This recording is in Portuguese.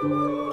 Música